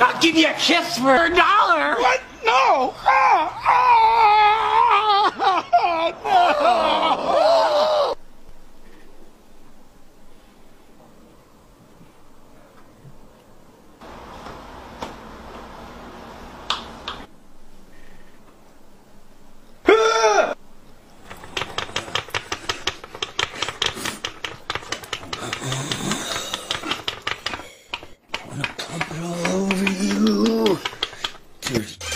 I'll give you a kiss for a dollar. What? No. I'm gonna pump it all over you. Dirty